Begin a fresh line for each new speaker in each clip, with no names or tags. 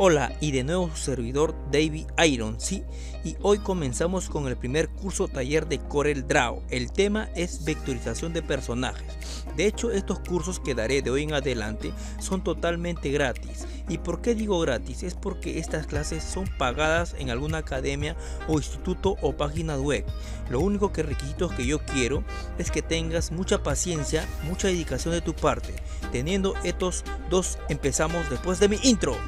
Hola y de nuevo su servidor David Iron, ¿sí? Y hoy comenzamos con el primer curso taller de Corel Draw. El tema es vectorización de personajes. De hecho, estos cursos que daré de hoy en adelante son totalmente gratis. ¿Y por qué digo gratis? Es porque estas clases son pagadas en alguna academia o instituto o página web. Lo único que requisitos que yo quiero es que tengas mucha paciencia, mucha dedicación de tu parte. Teniendo estos dos, empezamos después de mi intro.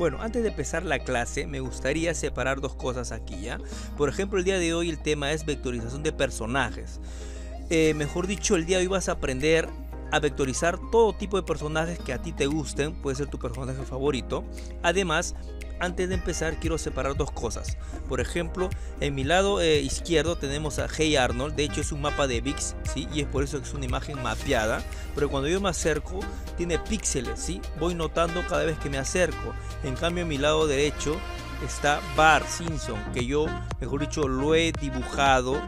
Bueno, antes de empezar la clase me gustaría separar dos cosas aquí, ¿ya? Por ejemplo, el día de hoy el tema es vectorización de personajes. Eh, mejor dicho, el día de hoy vas a aprender a vectorizar todo tipo de personajes que a ti te gusten, puede ser tu personaje favorito. Además, antes de empezar quiero separar dos cosas. Por ejemplo, en mi lado eh, izquierdo tenemos a Hey Arnold, de hecho es un mapa de VIX, ¿sí? y es por eso que es una imagen mapeada. Pero cuando yo me acerco, tiene píxeles, ¿sí? voy notando cada vez que me acerco. En cambio, en mi lado derecho está Bar Simpson, que yo, mejor dicho, lo he dibujado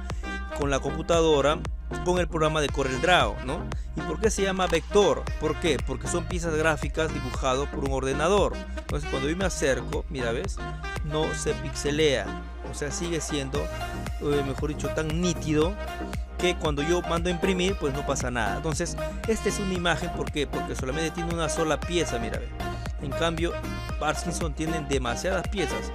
con la computadora con el programa de CorelDRAW, ¿no? ¿Y por qué se llama vector? ¿Por qué? Porque son piezas gráficas dibujadas por un ordenador. Entonces cuando yo me acerco, mira, ¿ves? No se pixelea. O sea, sigue siendo, eh, mejor dicho, tan nítido que cuando yo mando a imprimir, pues no pasa nada. Entonces, esta es una imagen, ¿por qué? Porque solamente tiene una sola pieza, mira, ¿ves? En cambio, Parkinson tienen demasiadas piezas.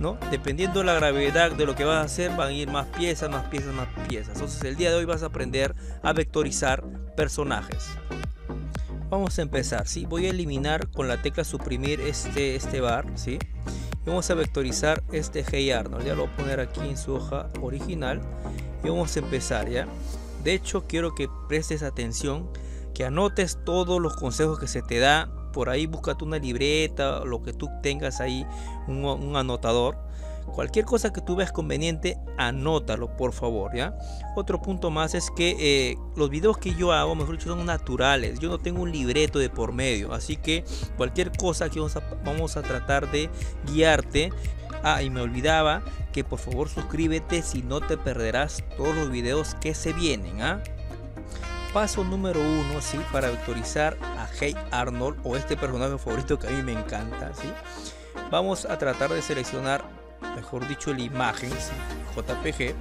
¿No? Dependiendo de la gravedad de lo que vas a hacer, van a ir más piezas, más piezas, más piezas. Entonces el día de hoy vas a aprender a vectorizar personajes. Vamos a empezar, ¿sí? Voy a eliminar con la tecla suprimir este, este bar, ¿sí? Vamos a vectorizar este Hey Arnold. Ya lo voy a poner aquí en su hoja original. Y vamos a empezar, ¿ya? De hecho, quiero que prestes atención, que anotes todos los consejos que se te da por ahí búscate una libreta, lo que tú tengas ahí, un, anotador. Cualquier cosa que tú veas conveniente, anótalo por favor, ¿ya? Otro punto más es que eh, los videos que yo hago, mejor dicho, son naturales. Yo no tengo un libreto de por medio, así que cualquier cosa que vamos a, vamos a tratar de guiarte. Ah, y me olvidaba que por favor suscríbete si no te perderás todos los videos que se vienen, ¿ah? Paso número uno, ¿sí? Para vectorizar a Hey Arnold o este personaje favorito que a mí me encanta, ¿sí? Vamos a tratar de seleccionar, mejor dicho, la imagen, JPG.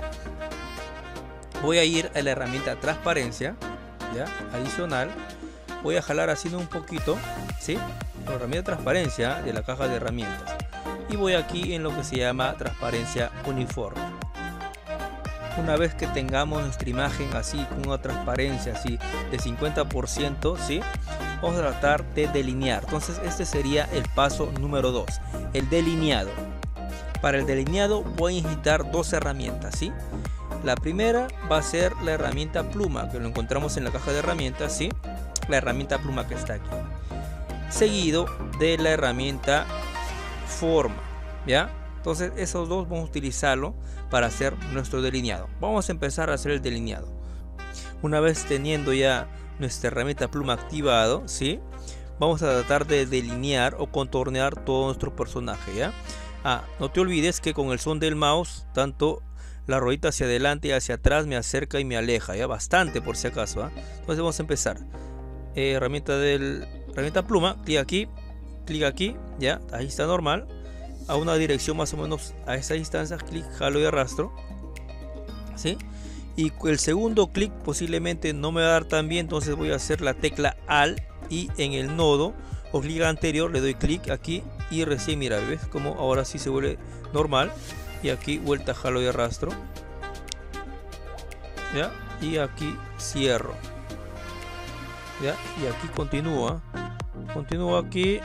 Voy a ir a la herramienta transparencia, ¿ya? Adicional. Voy a jalar haciendo un poquito, ¿sí? La herramienta transparencia de la caja de herramientas. Y voy aquí en lo que se llama transparencia uniforme una vez que tengamos nuestra imagen así con una transparencia así de 50% ¿sí? vamos a tratar de delinear entonces este sería el paso número 2 el delineado para el delineado voy a necesitar dos herramientas ¿sí? la primera va a ser la herramienta pluma que lo encontramos en la caja de herramientas ¿sí? la herramienta pluma que está aquí seguido de la herramienta forma ya entonces esos dos vamos a utilizarlo para hacer nuestro delineado. Vamos a empezar a hacer el delineado. Una vez teniendo ya nuestra herramienta pluma activado, ¿sí? Vamos a tratar de delinear o contornear todo nuestro personaje, ¿ya? Ah, no te olvides que con el son del mouse, tanto la ruedita hacia adelante y hacia atrás me acerca y me aleja, ya bastante por si acaso, ¿ah? Entonces vamos a empezar. Eh, herramienta del herramienta pluma, clic aquí, clic aquí, ya, ahí está normal a una dirección más o menos a esa distancia, clic, jalo y arrastro. ¿sí? Y el segundo clic posiblemente no me va a dar tan bien, entonces voy a hacer la tecla AL y en el nodo o clic anterior le doy clic aquí y recién mira, ¿ves? Como ahora sí se vuelve normal. Y aquí vuelta, jalo y arrastro. ¿Ya? Y aquí cierro. ¿Ya? Y aquí continúa. Continúa aquí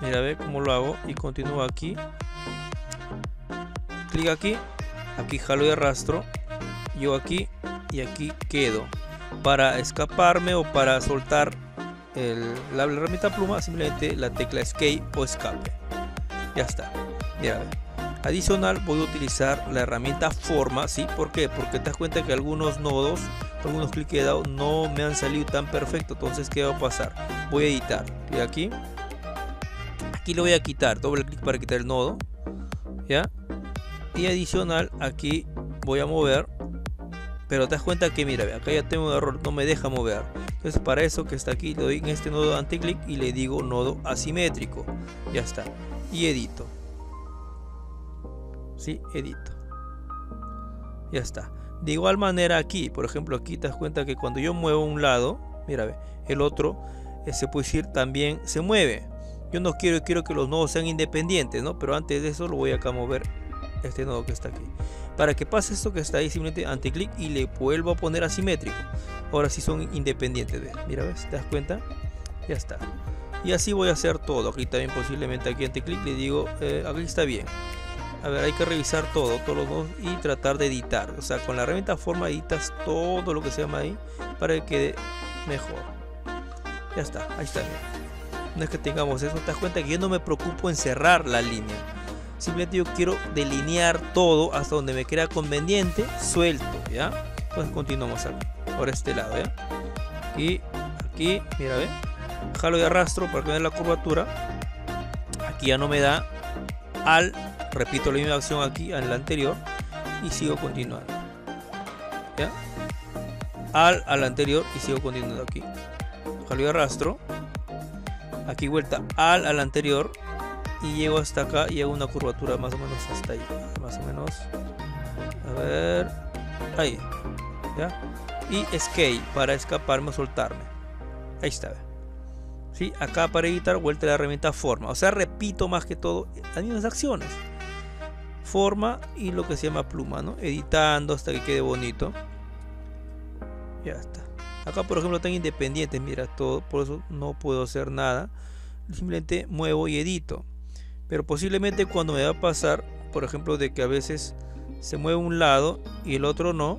Mira, ve cómo lo hago y continúo aquí. Clic aquí, aquí jalo y arrastro. Yo aquí y aquí quedo. Para escaparme o para soltar la herramienta pluma, simplemente la tecla escape o escape. Ya está. Mira, Adicional voy a utilizar la herramienta forma, ¿sí? ¿Por qué? Porque te das cuenta que algunos nodos, algunos clics que he dado no me han salido tan perfecto. Entonces, ¿qué va a pasar? Voy a editar. Y aquí Aquí lo voy a quitar, doble clic para quitar el nodo. ¿Ya? Y adicional, aquí voy a mover. Pero te das cuenta que, mira, acá ya tengo error, no me deja mover. Entonces, para eso que está aquí, le doy en este nodo anticlick y le digo nodo asimétrico. Ya está. Y edito. ¿Sí? Edito. Ya está. De igual manera aquí, por ejemplo, aquí te das cuenta que cuando yo muevo un lado, mira, el otro, eh, se puede decir, también se mueve. Yo no quiero, quiero que los nodos sean independientes, ¿no? Pero antes de eso lo voy a mover este nodo que está aquí. Para que pase esto que está ahí, simplemente anticlick y le vuelvo a poner asimétrico. Ahora sí son independientes, Mira, ¿ves? ¿Te das cuenta? Ya está. Y así voy a hacer todo. Aquí también posiblemente aquí anticlick le digo, eh, aquí está bien a ver, hay que revisar todo, todos los nodos y tratar de editar. O sea, con la herramienta forma editas todo lo que se llama ahí para que quede mejor. Ya está, ahí está. No es que tengamos eso, te das cuenta que yo no me preocupo en cerrar la línea. Simplemente yo quiero delinear todo hasta donde me crea conveniente, suelto, ¿ya? Entonces continuamos aquí, por este lado, ¿ya? Y aquí, mira, ve, jalo y arrastro para que la curvatura. Aquí ya no me da al repito la misma acción aquí en la anterior y sigo continuando ¿ya? al al anterior y sigo continuando aquí jalo y arrastro aquí vuelta al al anterior y llego hasta acá y hago una curvatura más o menos hasta ahí más o menos a ver ahí ya y escape para escaparme o soltarme ahí está ¿Sí? acá para editar vuelta la herramienta forma o sea repito más que todo las mismas acciones forma y lo que se llama pluma, ¿no? Editando hasta que quede bonito. Ya está. Acá por ejemplo están independientes, mira todo, por eso no puedo hacer nada. Simplemente muevo y edito. Pero posiblemente cuando me va a pasar, por ejemplo, de que a veces se mueve un lado y el otro no.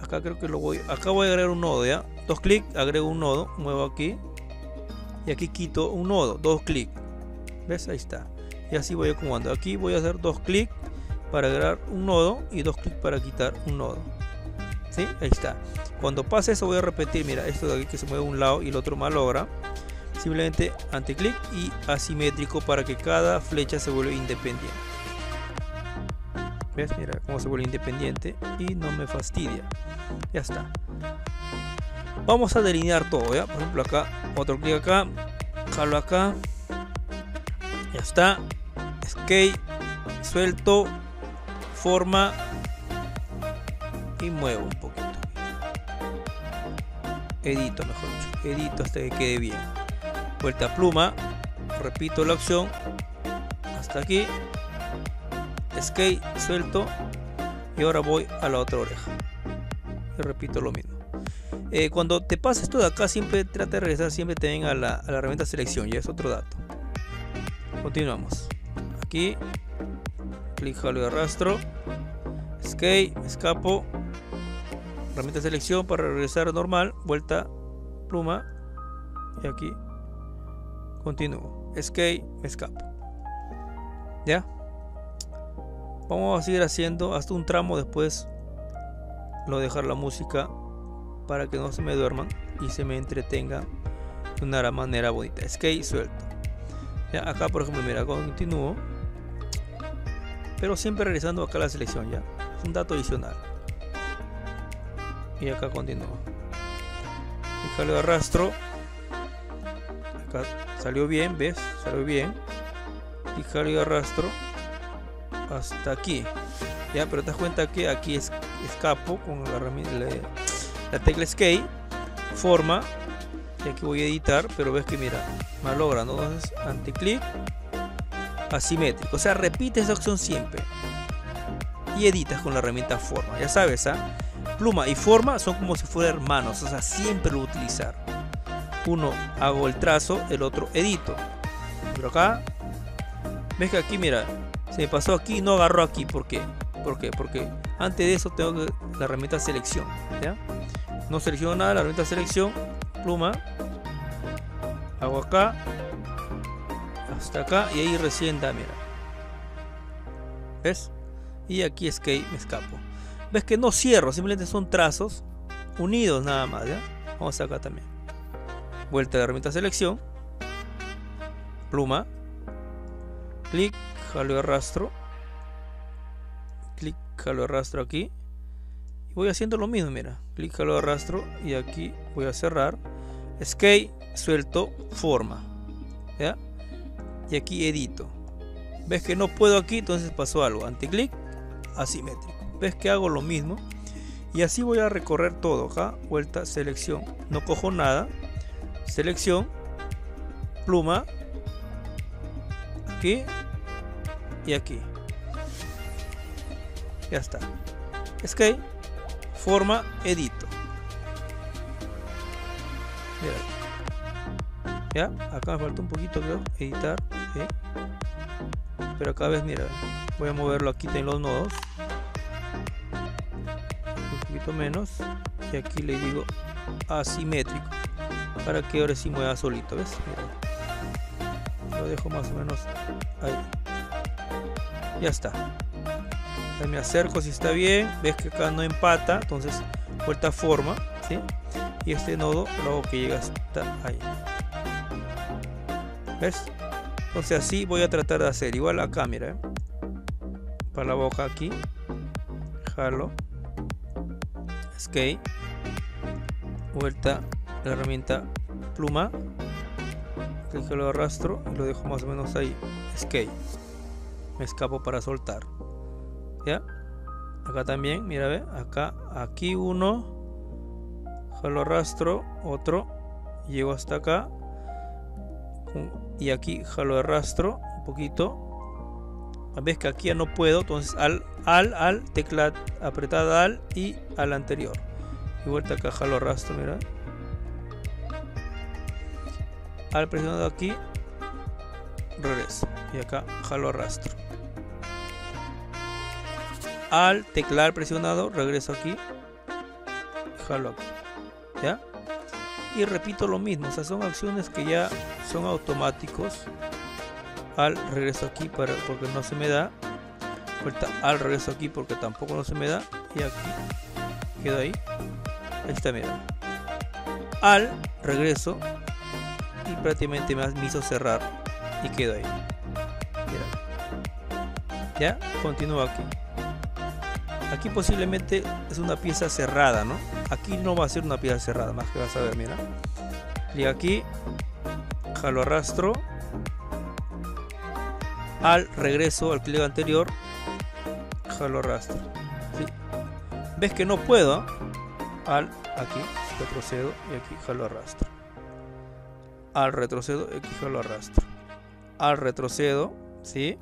Acá creo que lo voy, acá voy a agregar un nodo, ¿ya? Dos clics, agrego un nodo, muevo aquí. Y aquí quito un nodo, dos clics. ¿Ves? Ahí está y así voy acomodando aquí voy a hacer dos clics para agregar un nodo y dos clics para quitar un nodo Ahí está cuando pase eso voy a repetir mira esto de aquí que se mueve un lado y el otro malogra simplemente anticlick y asimétrico para que cada flecha se vuelva independiente ¿Ves? Mira cómo se vuelve independiente y no me fastidia. Ya está. Vamos a delinear todo. Por ejemplo acá, otro clic acá, jalo acá. Ya está skate, suelto, forma y muevo un poquito. Edito, mejor dicho, edito hasta que quede bien. Vuelta pluma, repito la opción hasta aquí. Skate, suelto y ahora voy a la otra oreja. Y repito lo mismo. Eh, cuando te pasa esto de acá, siempre trata de regresar siempre te a la, a la herramienta selección, ya es otro dato. Continuamos aquí clic jalo y arrastro escape escapo herramienta selección para regresar normal vuelta pluma y aquí continúo. Escape escapo. Ya. Vamos a seguir haciendo hasta un tramo después lo dejar la música para que no se me duerman y se me entretenga de una manera bonita. Escape suelto. Ya acá por ejemplo mira continúo. Pero siempre regresando acá a la selección ya. Es un dato adicional y acá continúo y arrastro acá salió bien ves salió bien y arrastro hasta aquí ya pero te das cuenta que aquí es, escapo con la, la, tecla escape forma y aquí voy a editar pero ves que mira me logra ¿no? entonces anticlick asimétrico. O sea, repite esa opción siempre. Y editas con la herramienta forma. Ya sabes, ¿ah? Pluma y forma son como si fueran hermanos. O sea, siempre lo utilizar. Uno hago el trazo, el otro edito. Pero acá, ves que aquí, mira, se me pasó aquí no agarró aquí. ¿Por qué? ¿Por qué? Porque antes de eso tengo la herramienta selección. ¿ya? No selecciono nada, la herramienta selección, pluma. Hago acá, hasta acá y ahí recién da, mira. ¿Ves? Y aquí es que me escapo. ¿Ves que no cierro? Simplemente son trazos unidos nada más, ¿ya? Vamos acá también. Vuelta de herramienta selección. Pluma. clic jalo y arrastro clic jalo y arrastro aquí y voy haciendo lo mismo mira clic jalo arrastro y aquí voy a cerrar escape suelto forma ¿ya? y aquí edito ves que no puedo aquí entonces pasó algo anticlic asimétrico ves que hago lo mismo y así voy a recorrer todo acá vuelta selección no cojo nada selección pluma aquí y aquí. Ya está. Escape forma edito. Ya acá me falta un poquito creo editar pero acá ves mira voy a moverlo aquí en los nodos poquito menos y aquí le digo asimétrico para que ahora sí mueva solito ves lo dejo más o menos ahí. Ya está. Me acerco si está bien. Ves que acá no empata entonces vuelta forma ¿sí? y este nodo luego que llega hasta ahí. Ves entonces así voy a tratar de hacer. Igual acá mira ¿eh? para la boca aquí. Jalo escape vuelta la herramienta pluma. Clic lo arrastro y lo dejo más o menos ahí. Escape me escapo para soltar. Ya acá también mira ve. Acá aquí uno. Jalo arrastro otro. Llego hasta acá. Y aquí jalo arrastro un poquito. Ves que aquí ya no puedo entonces al al al tecla apretada al y al anterior. Y vuelta acá jalo arrastro mira. Al presionado aquí regreso y acá jalo arrastro al teclar presionado regreso aquí jalo aquí ya y repito lo mismo o sea son acciones que ya son automáticos. Al regreso aquí para porque no se me da vuelta al regreso aquí porque tampoco no se me da. Y aquí quedo ahí. Ahí está mira. Al regreso. Y prácticamente me hizo cerrar. Y quedo ahí. Ya continúo aquí. Aquí posiblemente es una pieza cerrada no aquí no va a ser una pieza cerrada más que vas a ver mira. Y aquí jalo arrastro. Al regreso al clic anterior jalo arrastro ¿sí? ves que no puedo al aquí retrocedo y aquí jalo arrastro al retrocedo y aquí jalo arrastro al retrocedo ¿sí?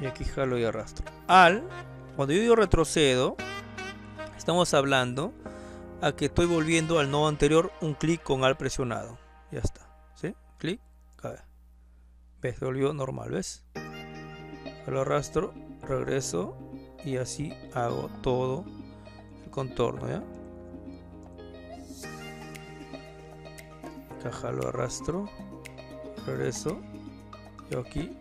y aquí jalo y arrastro. Al cuando yo digo retrocedo estamos hablando a que estoy volviendo al nodo anterior un clic con al presionado. Ya está ¿sí? clic a ves volvió normal ves lo arrastro regreso y así hago todo el contorno ya acá lo arrastro regreso yo aquí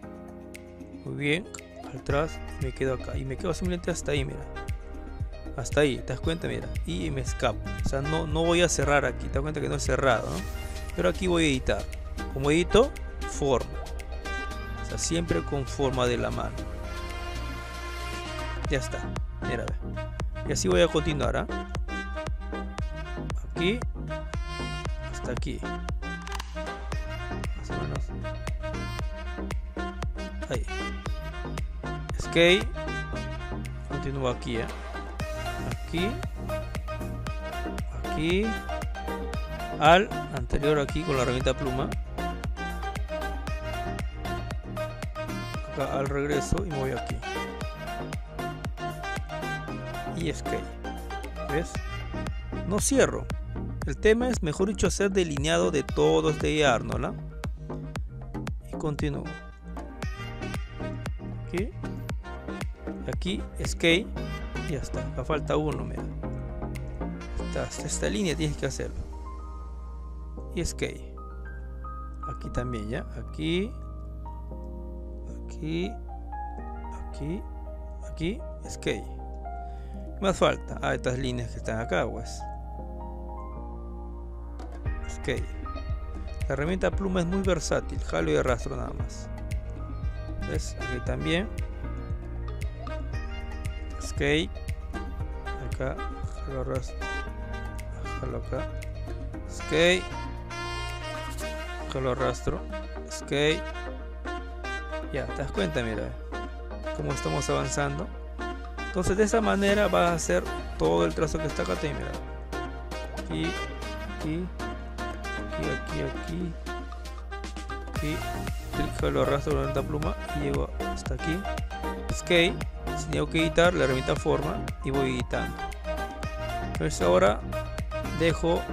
muy bien atrás me quedo acá y me quedo simplemente hasta ahí mira. Hasta ahí te das cuenta mira y me escapo o sea no, no voy a cerrar aquí te das cuenta que no es cerrado pero aquí voy a editar como edito forma o sea siempre con forma de la mano ya está mira y así voy a continuar ¿ah? aquí hasta aquí. Más o menos. Ahí. Escape continúo aquí ¿eh? aquí. Aquí. Al anterior aquí con la herramienta pluma. Acá al regreso y me voy aquí y escape. Ves no cierro. El tema es mejor dicho hacer delineado de todo este Arnold y continúo. Aquí. Aquí escape. Y ya está. Acá falta uno mira. Esta, esta línea tienes que hacerlo. Y escape. Aquí también ya aquí. Aquí. Aquí. Aquí escape más falta. Ah, estas líneas que están acá pues. Escape la herramienta pluma es muy versátil. Jalo y arrastro nada más. ¿ves? aquí también. Escape acá jalo rastro jalo acá. Escape jalo rastro escape ya te das cuenta mira. Cómo estamos avanzando entonces de esa manera vas a hacer todo el trazo que está acá mira. Aquí aquí aquí aquí. Aquí clic lo arrastro con la pluma y llego hasta aquí. Escape si tengo que editar la herramienta forma y voy editando. Entonces ahora dejo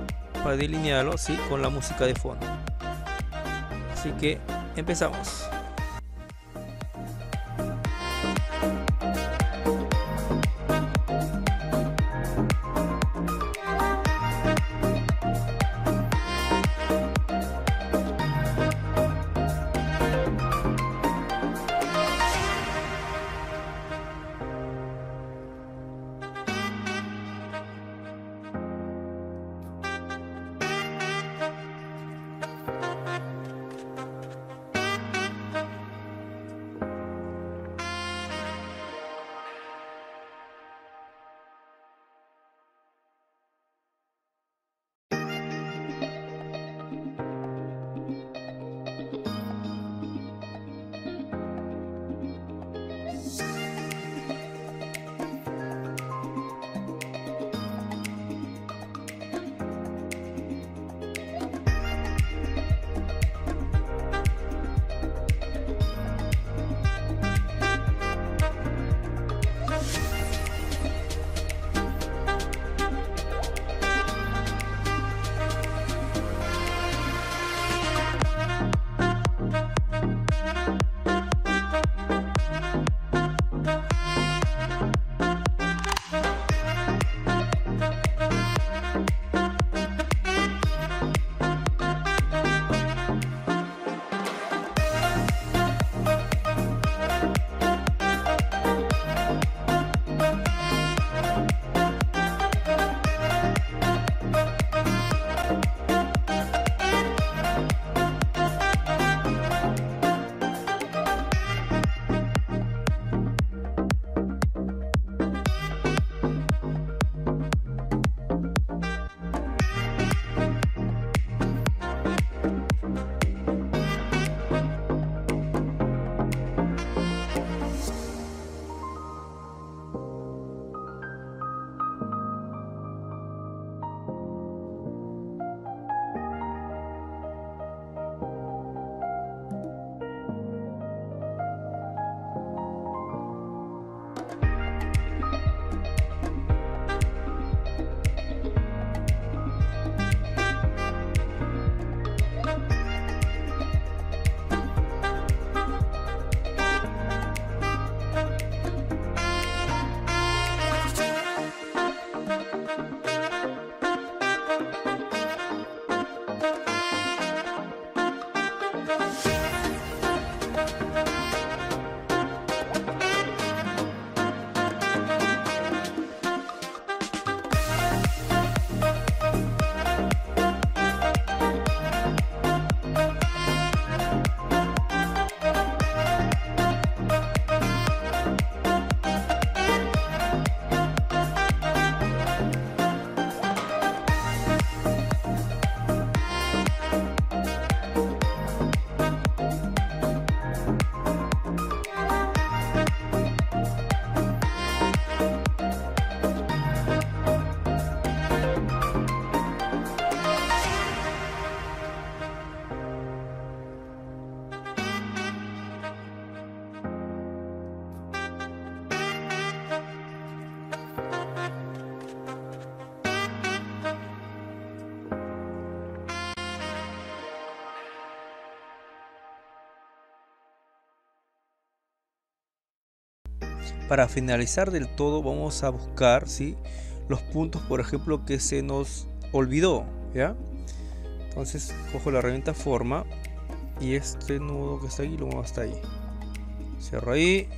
para delinearlo ¿sí? con la música de fondo. Así que empezamos para finalizar del todo vamos a buscar ¿sí? los puntos por ejemplo que se nos olvidó ya entonces cojo la herramienta forma y este nudo que está ahí lo muevo hasta ahí. Cierro ahí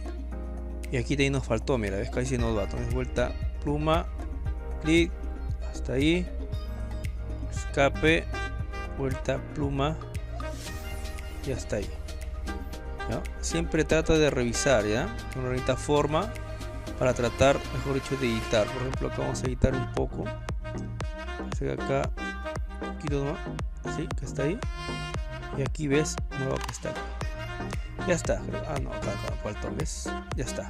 y aquí también nos faltó mira ves que ahí se nos va. Entonces vuelta pluma clic hasta ahí escape vuelta pluma y hasta ahí Siempre trata de revisar, ¿ya? Una bonita forma para tratar, mejor dicho, de editar. Por ejemplo, acá vamos a editar un poco. acá, aquí nomás, ¿sí? Que está ahí. Y aquí ves, nuevo que está. Ya está. Ah, no, acá, acá falta, ¿ves? Ya está.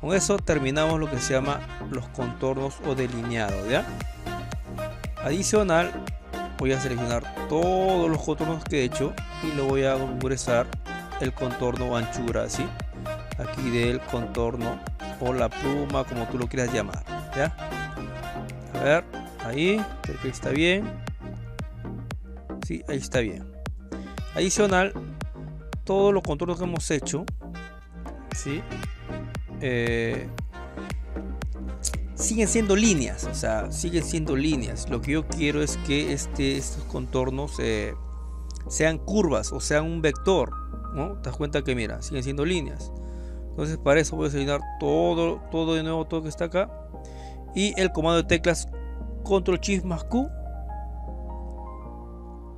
Con eso terminamos lo que se llama los contornos o delineado, ¿ya? Adicional, voy a seleccionar todos los contornos que he hecho y le voy a ingresar el contorno anchura, así aquí del contorno o la pluma como tú lo quieras llamar ya a ver ahí está bien. Sí ahí está bien. Adicional todos los contornos que hemos hecho sí eh, siguen siendo líneas o sea siguen siendo líneas. Lo que yo quiero es que este, estos contornos eh, sean curvas o sean un vector ¿no? te das cuenta que mira siguen siendo líneas entonces para eso voy a seleccionar todo, todo de nuevo, todo que está acá. Y el comando de teclas Control Shift más Q.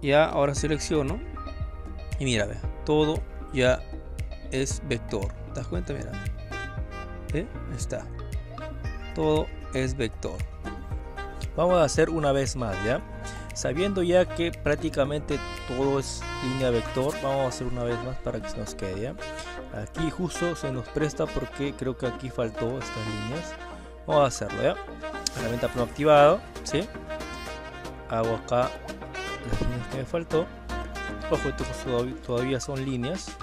Ya ahora selecciono. Y mira, ve, todo ya es vector. ¿Te das cuenta? Mira. Ahí está. Todo es vector. Vamos a hacer una vez más, ¿ya? Sabiendo ya que prácticamente todo es línea vector, vamos a hacer una vez más para que se nos quede, aquí justo se nos presta porque creo que aquí faltó estas líneas. Vamos a hacerlo ya herramienta plano activado ¿sí? hago acá las líneas que me faltó. Ojo todavía son líneas.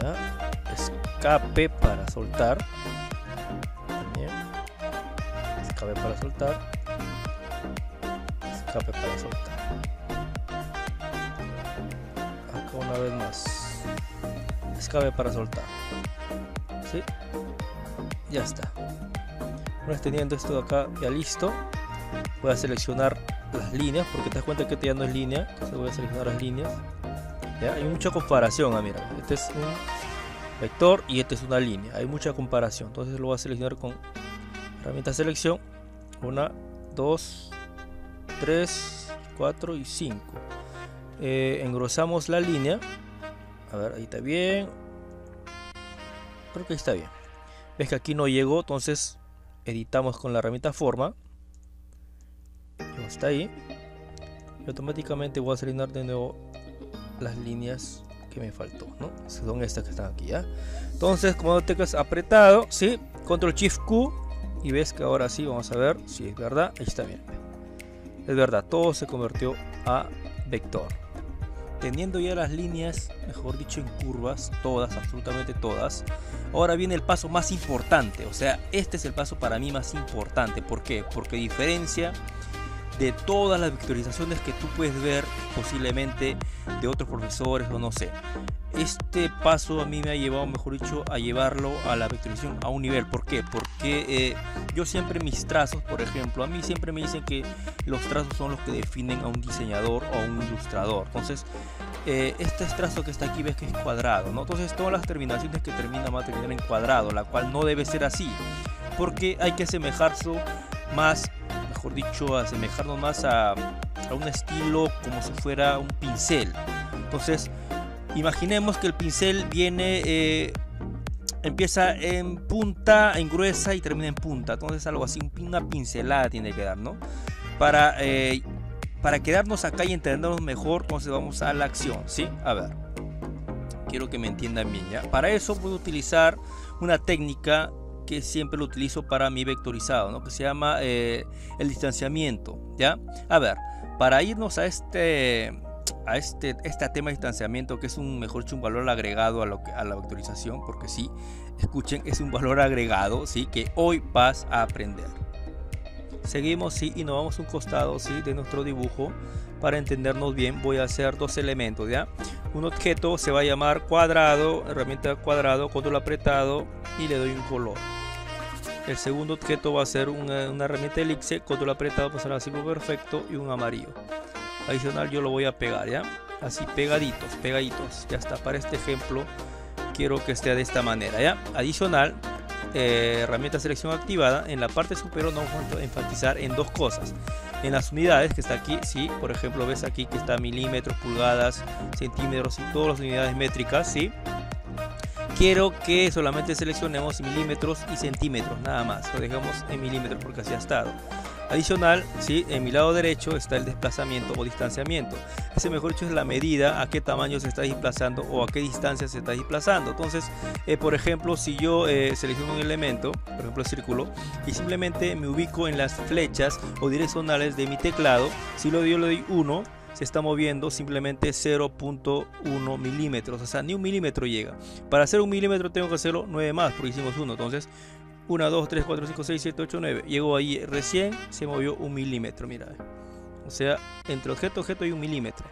Ya. Escape para soltar escape para soltar. Escape para soltar. Una vez más. Escabe para soltar. ¿sí? ya está. Una vez teniendo esto de acá ya listo voy a seleccionar las líneas porque te das cuenta que este ya no es línea entonces voy a seleccionar las líneas. ¿Ya? hay mucha comparación ah, mira este es un vector y este es una línea hay mucha comparación. Entonces lo voy a seleccionar con herramienta selección 1 2 3 4 y 5 eh, engrosamos la línea. A ver ahí está bien. Creo que ahí está bien. Ves que aquí no llegó entonces editamos con la herramienta forma. Está ahí. Y automáticamente voy a seleccionar de nuevo las líneas que me faltó ¿no? son estas que están aquí ya entonces como teclas apretado ¿sí? control shift q y ves que ahora sí vamos a ver si es verdad ahí está bien es verdad todo se convirtió a vector teniendo ya las líneas, mejor dicho, en curvas, todas, absolutamente todas, ahora viene el paso más importante. O sea, este es el paso para mí más importante. ¿Por qué? Porque diferencia de todas las vectorizaciones que tú puedes ver posiblemente de otros profesores o no sé. Este paso a mí me ha llevado, mejor dicho, a llevarlo a la vectorización a un nivel. ¿Por qué? Porque eh, yo siempre mis trazos, por ejemplo, a mí siempre me dicen que los trazos son los que definen a un diseñador o a un ilustrador. Entonces, eh, este trazo que está aquí ves que es cuadrado, ¿no? Entonces todas las terminaciones que terminan van a terminar en cuadrado, la cual no debe ser así, porque hay que asemejarse más mejor dicho, asemejarnos más a, un estilo como si fuera un pincel. Entonces, imaginemos que el pincel viene, eh, empieza en punta, en gruesa y termina en punta. Entonces, algo así, una pincelada tiene que dar, ¿no? Para, eh, para quedarnos acá y entendernos mejor, entonces vamos a la acción, ¿sí? A ver. Quiero que me entiendan bien, ¿ya? Para eso voy a utilizar una técnica que siempre lo utilizo para mi vectorizado, ¿no? que se llama eh, el distanciamiento. ¿ya? A ver, para irnos a este, a este, este tema de distanciamiento, que es un mejor un valor agregado a, lo que, a la vectorización, porque sí, escuchen, es un valor agregado ¿sí? que hoy vas a aprender. Seguimos ¿sí? y nos vamos a un costado ¿sí? de nuestro dibujo. Para entendernos bien voy a hacer dos elementos. ¿ya? Un objeto se va a llamar cuadrado, herramienta cuadrado, control apretado y le doy un color. El segundo objeto va a ser una, herramienta elixir, control apretado para hacer así perfecto y un amarillo. Adicional yo lo voy a pegar, ¿ya? Así pegaditos, pegaditos. Ya está, para este ejemplo quiero que esté de esta manera, ¿ya? Adicional, eh, herramienta selección activada. En la parte superior nos vamos a enfatizar en dos cosas. en las unidades que está aquí, sí, por ejemplo, ves aquí que está milímetros, pulgadas, centímetros y todas las unidades métricas, sí. Quiero que solamente seleccionemos milímetros y centímetros, nada más, lo dejamos en milímetros porque así ha estado. Adicional, ¿sí? en mi lado derecho está el desplazamiento o distanciamiento. Ese mejor dicho es la medida a qué tamaño se está desplazando o a qué distancia se está desplazando. Entonces, eh, por ejemplo, si yo eh, selecciono un elemento, por ejemplo el círculo, y simplemente me ubico en las flechas o direccionales de mi teclado, si lo yo le doy 1, se está moviendo simplemente 0.1 milímetros, o sea, ni un milímetro llega. Para hacer un milímetro tengo que hacerlo 9 más, porque hicimos 1. Entonces, 1, 2, 3, 4, 5, 6, 7, 8, 9. Llegó ahí recién, se movió un milímetro, mira. O sea, entre objeto y objeto hay un milímetro.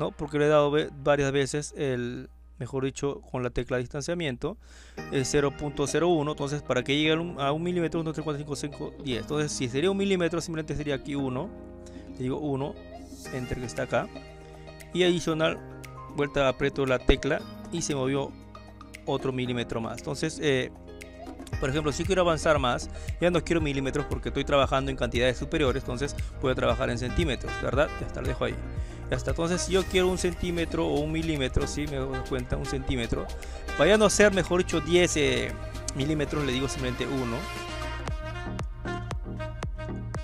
¿no? Porque le he dado varias veces el, mejor dicho, con la tecla de distanciamiento, el 0.01. Entonces, para que llegue a un milímetro, 1, 2, 3, 4, 5, 5, 10. Entonces, si sería un milímetro, simplemente sería aquí 1. Le digo 1, enter que está acá. Y adicional, vuelta aprieto la tecla y se movió otro milímetro más. Entonces, eh, por ejemplo, si quiero avanzar más, ya no quiero milímetros porque estoy trabajando en cantidades superiores, entonces puedo trabajar en centímetros, ¿verdad? Ya está, lo dejo ahí. Ya está, entonces si yo quiero un centímetro o un milímetro, si me doy cuenta, un centímetro, vaya a no ser, mejor dicho, 10 eh, milímetros, le digo simplemente 1.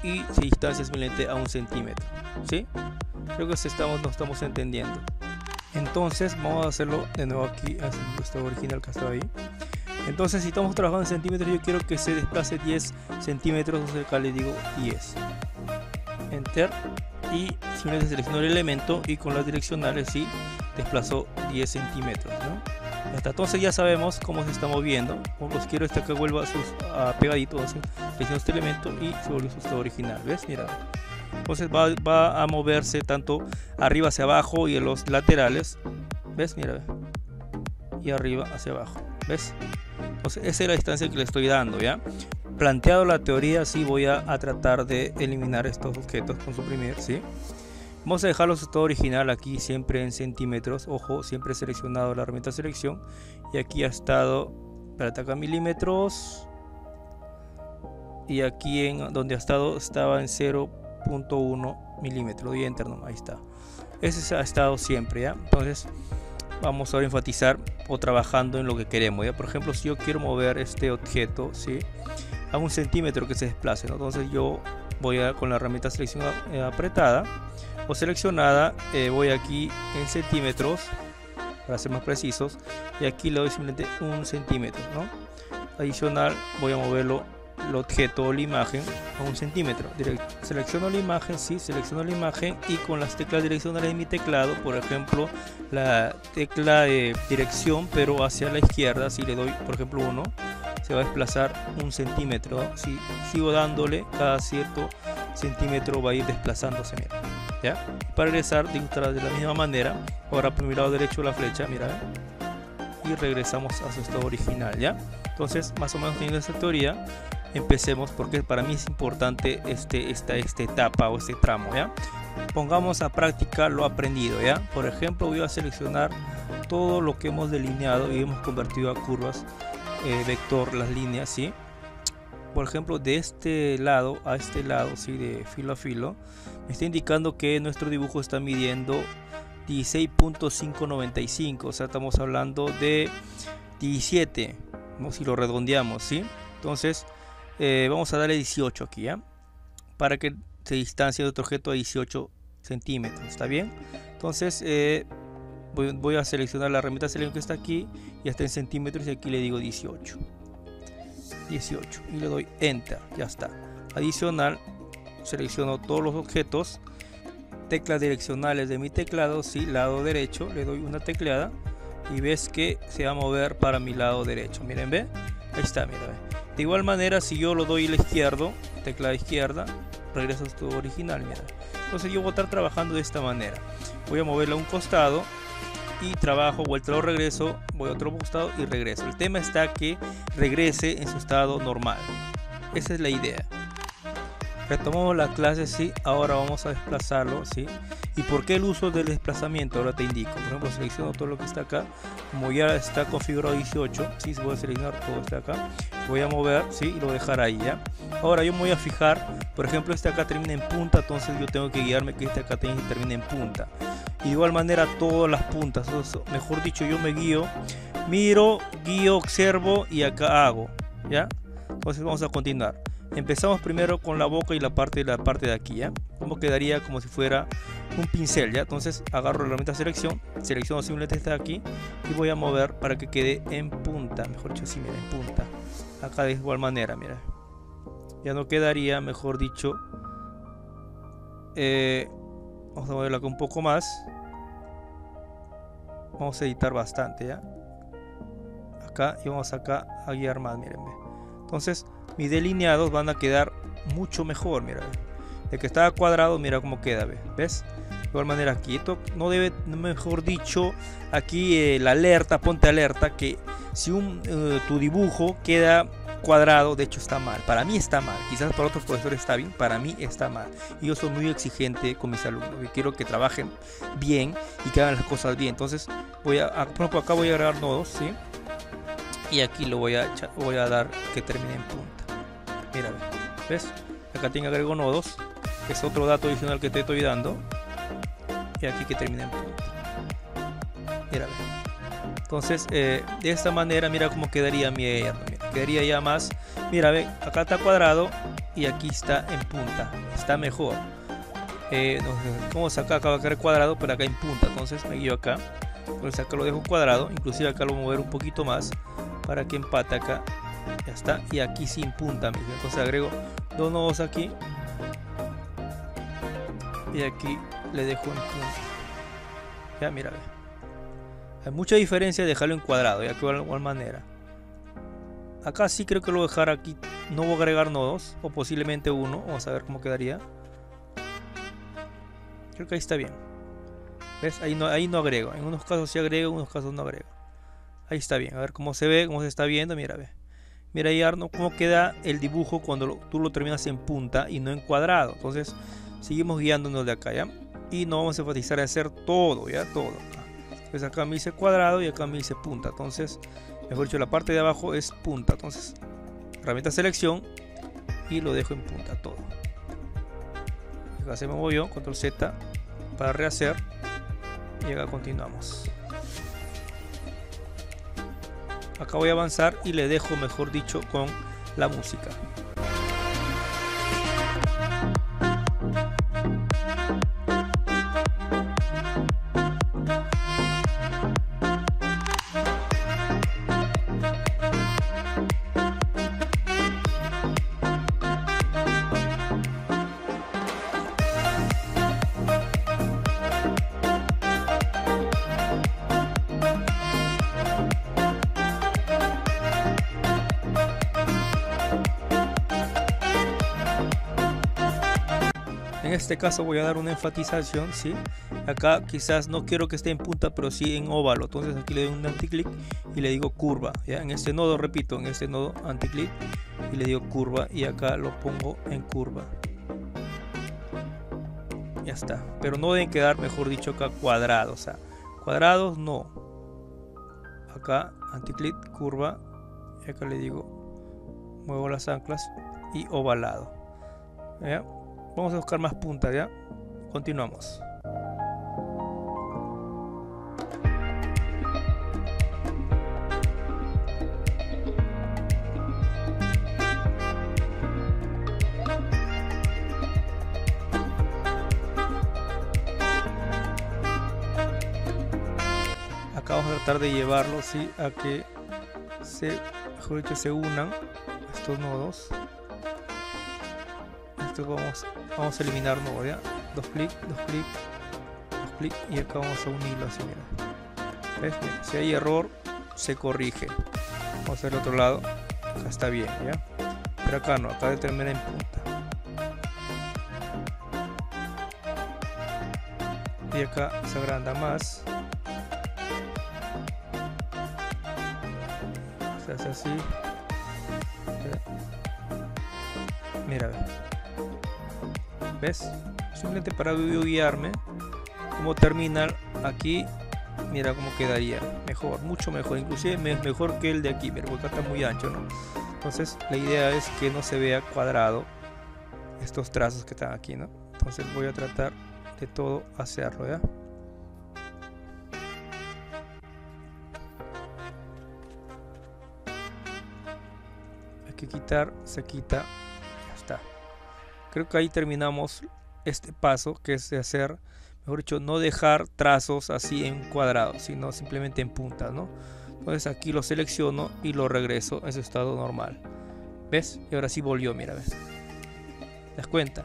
Y si distancia simplemente a un centímetro, ¿sí? Creo que estamos, no estamos entendiendo. Entonces vamos a hacerlo de nuevo aquí, haciendo esto original que estaba ahí. Entonces si estamos trabajando en centímetros yo quiero que se desplace 10 centímetros, entonces acá le digo 10. Enter y simplemente selecciono el elemento y con las direccionales sí desplazo 10 centímetros. Hasta entonces ya sabemos cómo se está moviendo. Los quiero este que vuelva a sus pegadito. Selecciono este elemento y se vuelve su estado original. ¿Ves? Mira. Entonces va, va, a moverse tanto arriba hacia abajo y en los laterales. ¿Ves? Mira. Y arriba hacia abajo. ¿Ves? esa es la distancia que le estoy dando, ¿ya? Planteado la teoría, sí voy a, tratar de eliminar estos objetos con suprimir, ¿sí? Vamos a dejarlo su estado original aquí siempre en centímetros. Ojo, siempre seleccionado la herramienta selección. Y aquí ha estado, para acá milímetros. Y aquí en donde ha estado estaba en 0.1 milímetros. Y enter, ahí está. Ese ha estado siempre, ¿ya? Entonces vamos a enfatizar o trabajando en lo que queremos. ¿ya? Por ejemplo, si yo quiero mover este objeto ¿sí? a un centímetro que se desplace, entonces yo voy a, con la herramienta selección eh, apretada o seleccionada, eh, voy aquí en centímetros para ser más precisos y aquí le doy simplemente un centímetro. Adicional voy a moverlo el objeto o la imagen a un centímetro. selecciono la imagen, sí, selecciono la imagen y con las teclas direccionales de mi teclado, por ejemplo, la tecla de dirección, pero hacia la izquierda, si le doy, por ejemplo, uno, se va a desplazar un centímetro. Si sigo dándole, cada cierto centímetro va a ir desplazándose, mira. ¿Ya? Para regresar, de la misma manera, ahora por mi lado derecho la flecha, mira, y regresamos a su estado original, ¿ya? Entonces, más o menos teniendo esta teoría, empecemos porque para mí es importante este, esta, esta etapa o este tramo, ¿ya? Pongamos a práctica lo aprendido, ¿ya? Por ejemplo, voy a seleccionar todo lo que hemos delineado y hemos convertido a curvas eh, vector las líneas, ¿sí? Por ejemplo, de este lado a este lado, ¿sí? De filo a filo, me está indicando que nuestro dibujo está midiendo 16.595, o sea, estamos hablando de 17, ¿no? si lo redondeamos, ¿sí? Entonces, eh, vamos a darle 18 aquí, ¿ya? Para que se distancie de otro objeto a 18 centímetros, ¿está bien? Entonces, eh, voy, a seleccionar la herramienta selección que está aquí y está en centímetros y aquí le digo 18. 18 y le doy Enter, ya está. Adicional, selecciono todos los objetos, teclas direccionales de mi teclado, sí, lado derecho, le doy una tecleada y ves que se va a mover para mi lado derecho. Miren, ve, ahí está, mira, de igual manera, si yo lo doy a la izquierda, tecla izquierda, regresa a su original, mira. Entonces yo voy a estar trabajando de esta manera. Voy a moverla a un costado y trabajo, vuelta o regreso, voy a otro costado y regreso. El tema está que regrese en su estado normal. Esa es la idea. Retomamos la clase, sí, ahora vamos a desplazarlo, sí. ¿Y por qué el uso del desplazamiento? Ahora te indico. Por ejemplo, selecciono todo lo que está acá. Como ya está configurado 18, sí, voy a seleccionar todo este acá. Voy a mover, sí, y lo dejar ahí, ¿ya? Ahora yo me voy a fijar, por ejemplo, este acá termina en punta, entonces yo tengo que guiarme que este acá termine en punta. Igual manera todas las puntas, mejor dicho, yo me guío, miro, guío, observo y acá hago, ¿ya? Entonces vamos a continuar. Empezamos primero con la boca y la parte la parte de aquí, ¿ya? Como quedaría como si fuera un pincel, ¿ya? Entonces agarro la herramienta selección, selecciono simplemente esta de aquí y voy a mover para que quede en punta, mejor dicho así, mira, en punta. Acá de igual manera, mira. Ya no quedaría, mejor dicho, eh, vamos a moverla un poco más. Vamos a editar bastante, ¿ya? Acá y vamos acá a guiar más, mírenme. Entonces, mis delineados van a quedar mucho mejor, mira. De que estaba cuadrado, mira cómo queda, ¿ves? De igual manera aquí, esto no debe, mejor dicho, aquí eh, la alerta, ponte alerta, que si un, eh, tu dibujo queda cuadrado, de hecho está mal. Para mí está mal. Quizás para otros profesores está bien, para mí está mal. Y yo soy muy exigente con mis alumnos. Quiero que trabajen bien y que hagan las cosas bien. Entonces, voy a, acá voy a agregar nodos, ¿sí? Y aquí lo voy a, voy a dar que termine en punto mira ves acá tengo agrego nodos que es otro dato adicional que te estoy dando. Y aquí que termina en punto. Mira entonces eh, de esta manera mira cómo quedaría mi quedaría ya más. Mira ve acá está cuadrado y aquí está en punta. Está mejor. Eh, como acá acá va a quedar cuadrado pero acá en punta. Entonces me guío acá. Entonces acá lo dejo cuadrado. Inclusive acá lo voy a mover un poquito más para que empate acá ya está y aquí sin punta entonces agrego dos nodos aquí y aquí le dejo en punta ya mira hay mucha diferencia de dejarlo en cuadrado ya que de igual manera acá sí creo que lo voy a dejar aquí no voy a agregar nodos o posiblemente uno vamos a ver cómo quedaría creo que ahí está bien ¿Ves? Ahí no, ahí no agrego. En unos casos sí agrego, en unos casos no agrego. Ahí está bien. A ver cómo se ve, cómo se está viendo. Mira, ve. Mira ahí Arno cómo queda el dibujo cuando tú lo terminas en punta y no en cuadrado. Entonces seguimos guiándonos de acá ya. Y no vamos a enfatizar en hacer todo, ya todo. Pues acá me dice cuadrado y acá me dice punta. Entonces, mejor dicho, la parte de abajo es punta. Entonces, herramienta selección y lo dejo en punta todo. Acá se me movió, control Z para rehacer y acá continuamos acá voy a avanzar y le dejo mejor dicho con la música este caso voy a dar una enfatización, ¿sí? Acá quizás no quiero que esté en punta, pero sí en óvalo. Entonces aquí le doy un anticlick y le digo curva. ¿ya? En este nodo, repito, en este nodo anticlick y le digo curva y acá lo pongo en curva. Ya está. Pero no deben quedar, mejor dicho, acá cuadrados. O sea, cuadrados no. Acá anticlick, curva. Y acá le digo, muevo las anclas y ovalado. Vamos a buscar más puntas, ¿ya? Continuamos. Acá vamos a tratar de llevarlo, ¿sí? A que se, mejor se unan estos nodos vamos, vamos a eliminar nuevo ya dos clics dos clics dos clics y acá vamos a unirlo así mira. Si hay error se corrige. Vamos a hacer el otro lado. Acá está bien ya pero acá no acá determina en punta. Y acá se agranda más. Se hace así. Mira ¿ves? Simplemente para guiarme cómo termina aquí mira cómo quedaría. Mejor mucho mejor inclusive mejor que el de aquí pero acá está muy ancho no entonces la idea es que no se vea cuadrado estos trazos que están aquí no entonces voy a tratar de todo hacerlo ya hay que quitar se quita creo que ahí terminamos este paso que es de hacer mejor dicho, no dejar trazos así en cuadrados, sino simplemente en puntas, ¿no? Entonces aquí lo selecciono y lo regreso en su estado normal. ¿Ves? Y ahora sí volvió, mira, ¿ves? ¿Te das cuenta?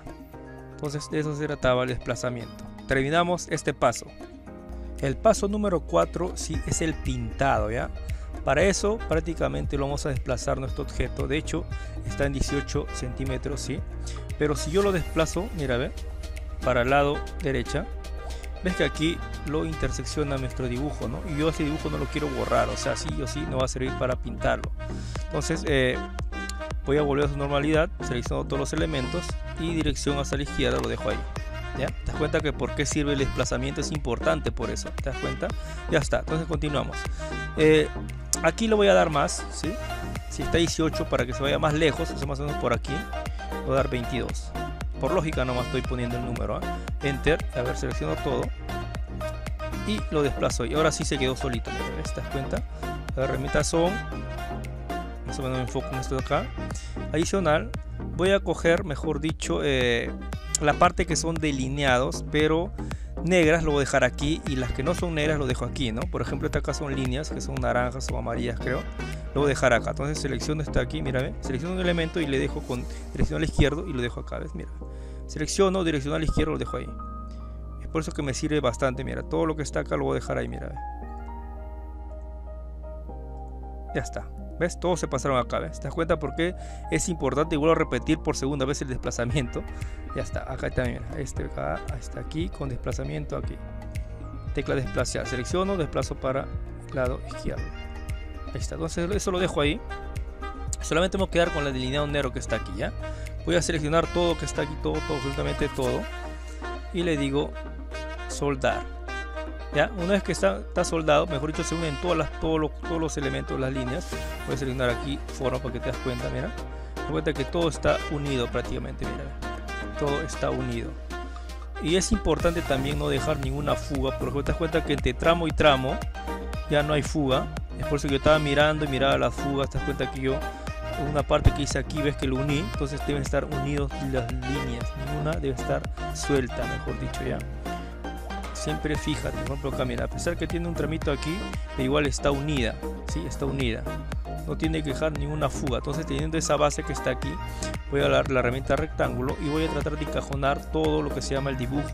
Entonces de eso se trataba el desplazamiento. Terminamos este paso. El paso número 4 sí es el pintado, ¿ya? Para eso prácticamente lo vamos a desplazar nuestro objeto. De hecho, está en 18 centímetros, ¿sí? Pero si yo lo desplazo, mira, ve, para el lado derecha, ves que aquí lo intersecciona nuestro dibujo, ¿no? Y yo ese dibujo no lo quiero borrar, o sea, sí o sí no va a servir para pintarlo. Entonces eh, voy a volver a su normalidad, selecciono todos los elementos y dirección hacia la izquierda lo dejo ahí. ¿Ya? ¿Te das cuenta que por qué sirve el desplazamiento es importante por eso? ¿Te das cuenta? Ya está, entonces continuamos. Eh, aquí lo voy a dar más, ¿sí? Si está 18 para que se vaya más lejos, más o menos por aquí, voy a dar 22 por lógica nomás estoy poniendo el número ¿ah? enter a ver selecciono todo y lo desplazo. Y ahora sí se quedó solito ¿te das cuenta? las herramientas son más o menos me enfoco en esto de acá. Adicional voy a coger mejor dicho eh, la parte que son delineados pero negras lo voy a dejar aquí y las que no son negras lo dejo aquí no por ejemplo esta acá son líneas que son naranjas o amarillas creo lo voy a dejar acá entonces selecciono está aquí mira selecciono un elemento y le dejo con dirección al izquierdo y lo dejo acá ves mira Selecciono la izquierda, lo dejo ahí. Es por eso que me sirve bastante, mira. Todo lo que está acá lo voy a dejar ahí, mira. Ya está. ¿Ves? Todos se pasaron acá, ¿ves? ¿Te das cuenta por qué es importante? Y vuelvo a repetir por segunda vez el desplazamiento. Ya está, acá también. Este acá, está aquí, con desplazamiento aquí. Tecla desplazar. Selecciono, desplazo para el lado izquierdo. Ahí está. Entonces eso lo dejo ahí. Solamente vamos a quedar con el delineado negro que está aquí, ¿ya? voy a seleccionar todo que está aquí todo, todo absolutamente todo y le digo soldar ya una vez que está, soldado mejor dicho se unen todas todos, los, todos los elementos las líneas. Voy a seleccionar aquí forma para que te das cuenta mira. Te cuenta que todo está unido prácticamente mira. Todo está unido. Y es importante también no dejar ninguna fuga porque te das cuenta que entre tramo y tramo ya no hay fuga. Es por eso que yo estaba mirando y miraba las fugas te das cuenta que yo una parte que hice aquí ves que lo uní. Entonces deben estar unidos las líneas ninguna debe estar suelta mejor dicho ya siempre fíjate por ejemplo acá mira a pesar que tiene un tramito aquí igual está unida sí está unida. No tiene que dejar ninguna fuga. Entonces teniendo esa base que está aquí voy a dar la herramienta rectángulo y voy a tratar de encajonar todo lo que se llama el dibujo.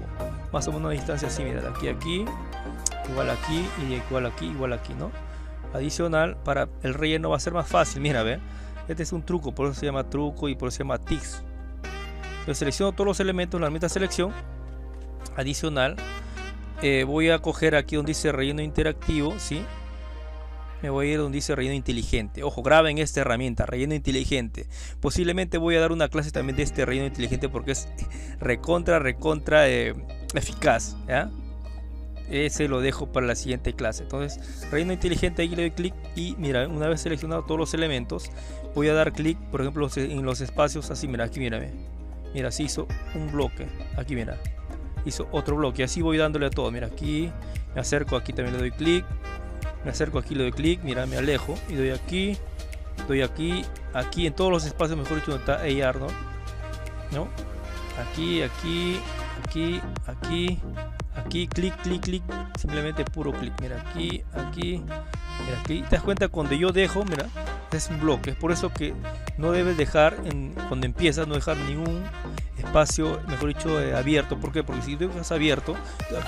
Más o menos a distancia así mira de aquí a aquí igual aquí y igual aquí igual aquí no adicional para el relleno va a ser más fácil. Mira ve este es un truco, por eso se llama truco y por eso se llama tics. Yo selecciono todos los elementos en la herramienta selección. Adicional, eh, voy a coger aquí donde dice relleno interactivo, ¿sí? Me voy a ir donde dice relleno inteligente. Ojo, graben esta herramienta, relleno inteligente. Posiblemente voy a dar una clase también de este relleno inteligente porque es recontra, recontra eh, eficaz, ese lo dejo para la siguiente clase entonces reino inteligente ahí le doy clic y mira una vez seleccionado todos los elementos voy a dar clic por ejemplo en los espacios así mira aquí mira mira así hizo un bloque aquí mira hizo otro bloque. Así voy dándole a todo. Mira aquí me acerco aquí también le doy clic. Me acerco aquí le doy clic. Mira me alejo y doy aquí doy aquí aquí en todos los espacios mejor dicho donde está AR ¿no? ¿no? aquí aquí aquí aquí aquí clic clic clic. Simplemente puro clic. Mira aquí aquí mira aquí te das cuenta cuando yo dejo mira es un bloque es por eso que no debes dejar en, cuando empiezas no dejar ningún espacio mejor dicho eh, abierto. ¿por qué? porque si dejas abierto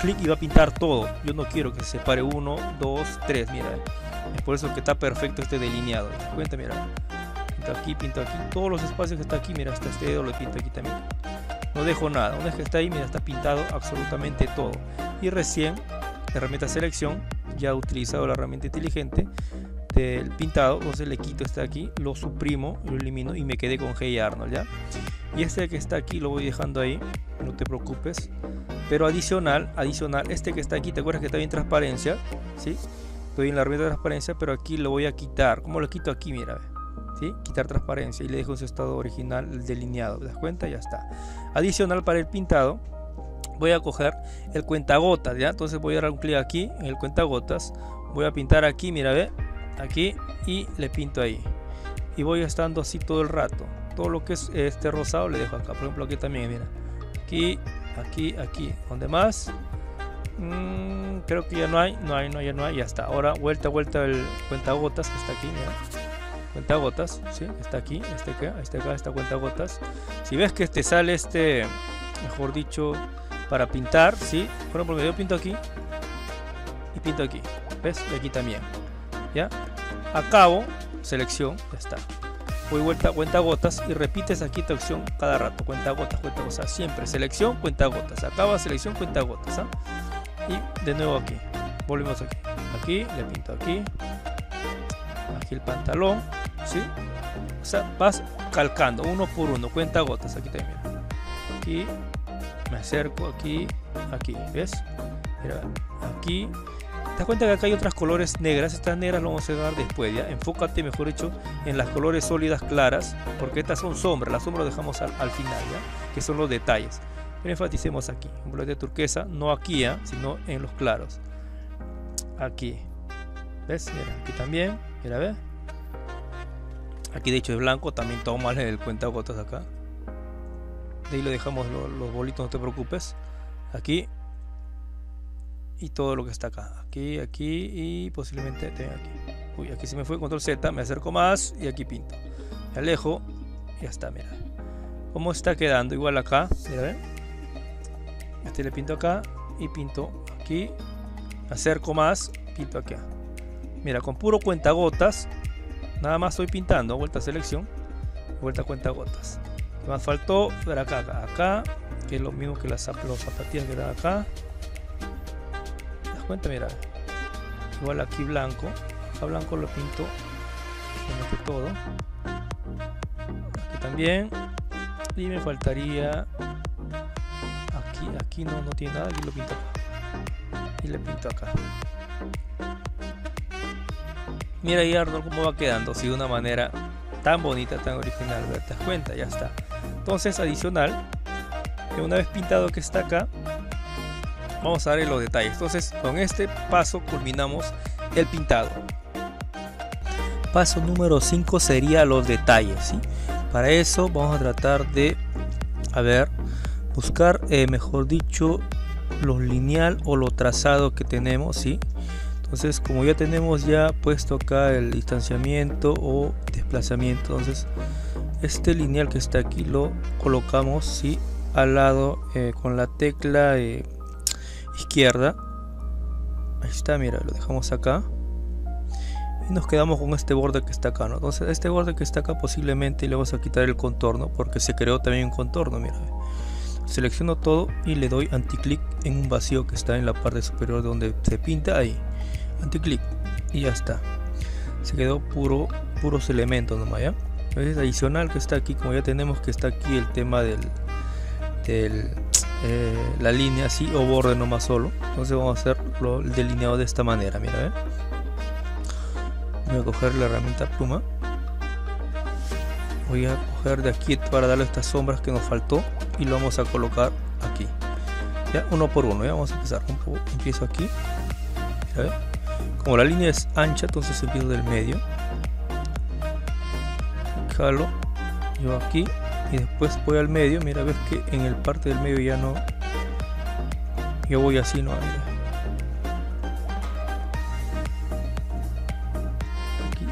clic y va a pintar todo. Yo no quiero que se separe uno dos tres mira. Es por eso que está perfecto este delineado. Te das cuenta mira. Pinto aquí pinto aquí. Todos los espacios que está aquí mira hasta este dedo lo pinto aquí también. No dejo nada. Una vez que está ahí, mira, está pintado absolutamente todo. Y recién, la herramienta selección, ya he utilizado la herramienta inteligente del pintado, entonces le quito este aquí, lo suprimo, lo elimino y me quedé con Hey Arnold, ¿ya? y este que está aquí lo voy dejando ahí no te preocupes pero adicional adicional este que está aquí te acuerdas que está bien transparencia ¿sí? estoy en la herramienta de transparencia pero aquí lo voy a quitar como lo quito aquí mira ¿sí? quitar transparencia y le dejo su estado original el delineado ¿te das cuenta? ya está adicional para el pintado voy a coger el cuentagotas ya entonces voy a dar un clic aquí en el cuentagotas voy a pintar aquí mira ve aquí y le pinto ahí. Y voy estando así todo el rato. Todo lo que es este rosado le dejo acá por ejemplo aquí también mira. Aquí aquí aquí. Donde más mm, creo que ya no hay no hay no ya no hay ya está. Ahora vuelta vuelta el cuentagotas que está aquí mira. Cuentagotas ¿sí? está aquí este acá este acá está cuentagotas. Si ves que te sale este mejor dicho para pintar ¿sí? por ejemplo yo pinto aquí y pinto aquí ves y aquí también ya acabo selección ya está voy vuelta cuenta gotas y repites aquí tu opción cada rato cuenta gotas cuenta gotas siempre selección cuenta gotas acaba selección cuenta gotas ¿ah? y de nuevo aquí volvemos aquí aquí le pinto aquí aquí el pantalón ¿sí? o sea vas calcando uno por uno cuenta gotas aquí también aquí me acerco aquí aquí ves Mira, aquí das cuenta que acá hay otras colores negras, estas negras lo vamos a dar después, ¿ya? Enfócate, mejor dicho, en las colores sólidas claras, porque estas son sombras, las sombras lo dejamos al, final, ¿ya? Que son los detalles. Pero enfaticemos aquí, un de turquesa, no aquí, ¿ya? sino en los claros. Aquí. ¿Ves? Mira, aquí también, mira, ¿ves? Aquí de hecho es blanco, también toma el cuenta gotas acá. De ahí lo dejamos los, los bolitos, no te preocupes. Aquí y todo lo que está acá. Aquí, aquí y posiblemente aquí. Uy, aquí se me fue control Z, me acerco más y aquí pinto. Me alejo y ya está, mira. ¿Cómo está quedando? Igual acá, mira, Este le pinto acá y pinto aquí. Acerco más, pinto acá. Mira, con puro cuentagotas, nada más estoy pintando. Vuelta a selección, vuelta a cuentagotas. Me faltó ver acá, acá, acá, que es lo mismo que las, los zapatillas que dan acá. Cuenta mira igual aquí blanco a blanco lo pinto mete todo. Aquí también. Y me faltaría aquí aquí no no tiene nada y lo pinto acá. Y le pinto acá. Mira ahí Arnold cómo va quedando si de una manera tan bonita tan original te das cuenta ya está entonces adicional una vez pintado que está acá vamos a ver los detalles. Entonces con este paso culminamos el pintado. Paso número 5 sería los detalles para eso vamos a tratar de a ver buscar eh, mejor dicho lo lineal o lo trazado que tenemos ¿sí? entonces como ya tenemos ya puesto acá el distanciamiento o desplazamiento entonces este lineal que está aquí lo colocamos ¿sí? al lado eh, con la tecla eh, izquierda. Ahí está, mira, lo dejamos acá. Y nos quedamos con este borde que está acá, ¿no? Entonces, este borde que está acá posiblemente le vamos a quitar el contorno porque se creó también un contorno, mira. Selecciono todo y le doy anticlic en un vacío que está en la parte superior donde se pinta ahí. Anticlic y ya está. Se quedó puro puros elementos nomás, ¿ya? Es adicional que está aquí, como ya tenemos que está aquí el tema del, del eh, la línea así o borde nomás solo. Entonces vamos a hacer el delineado de esta manera mira ¿eh? voy a coger la herramienta pluma. Voy a coger de aquí para darle estas sombras que nos faltó y lo vamos a colocar aquí. Ya uno por uno ya vamos a empezar empiezo aquí. ¿eh? como la línea es ancha entonces empiezo del medio yo aquí y después voy al medio. Mira ves que en el parte del medio ya no yo voy así no aquí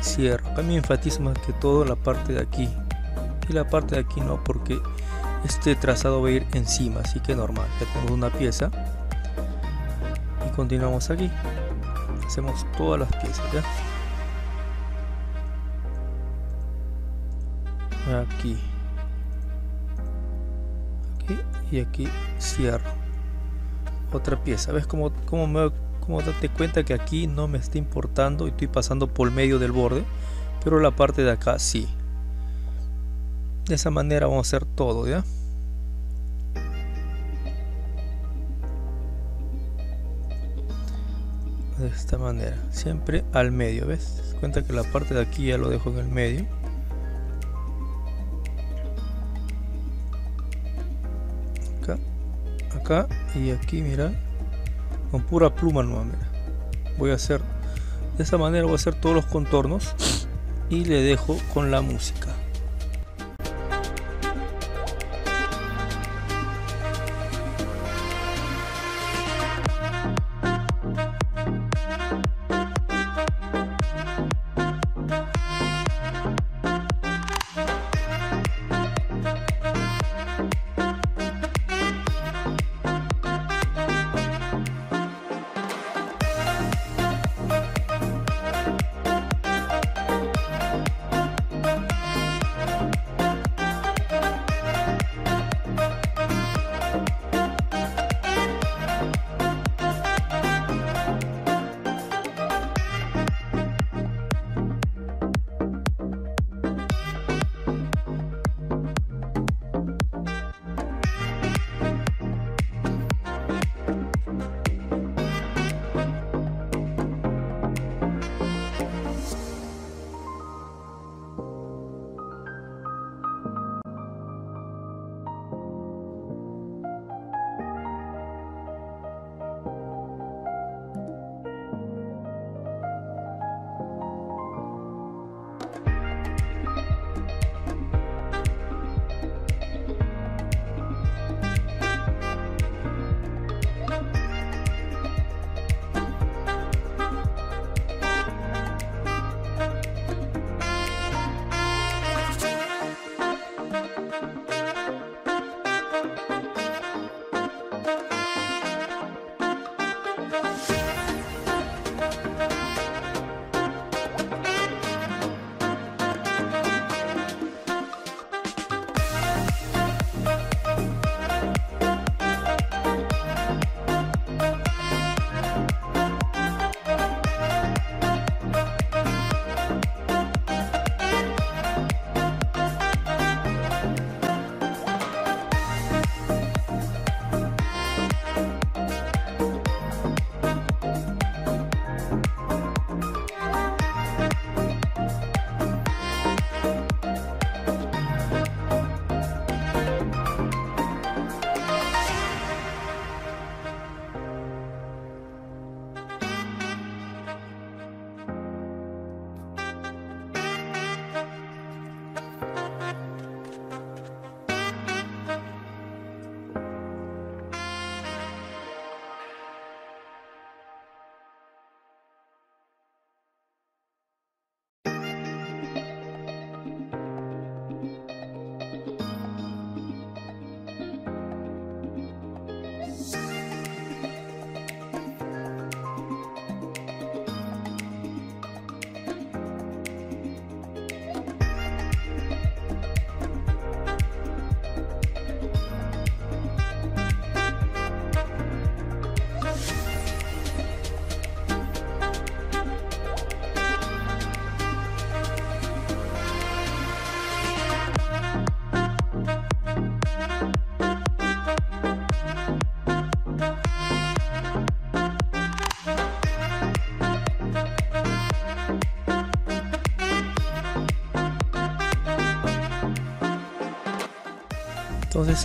cierro. Acá me enfatizo más que todo la parte de aquí y la parte de aquí no porque este trazado va a ir encima así que normal. Ya tenemos una pieza y continuamos aquí. Hacemos todas las piezas ya aquí. Y aquí cierro. Otra pieza. Ves como como me como date cuenta que aquí no me está importando y estoy pasando por medio del borde pero la parte de acá sí. De esa manera vamos a hacer todo ya de esta manera. Siempre al medio ves cuenta que la parte de aquí ya lo dejo en el medio y aquí mira con pura pluma no mira voy a hacer de esa manera voy a hacer todos los contornos y le dejo con la música